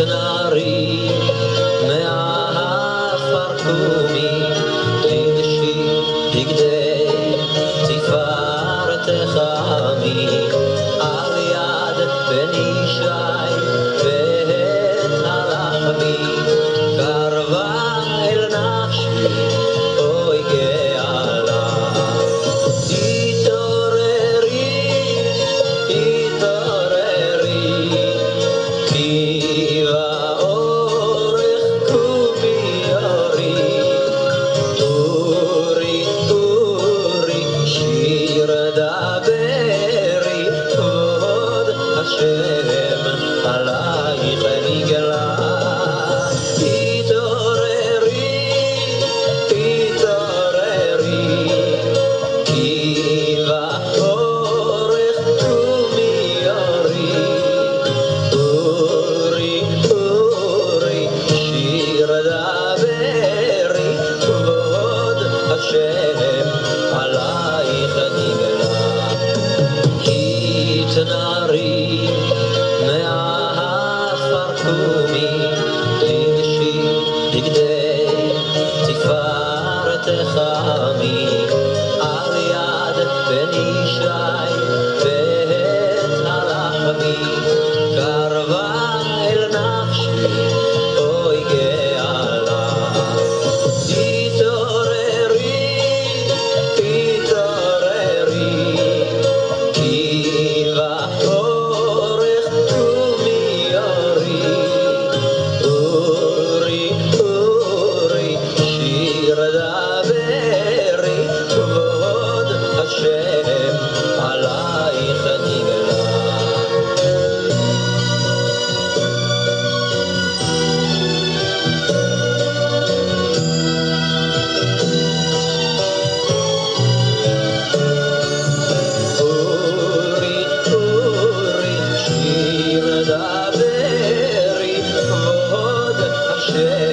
ناري ما يعرف فرقومي Shri על יד בן ישי shit.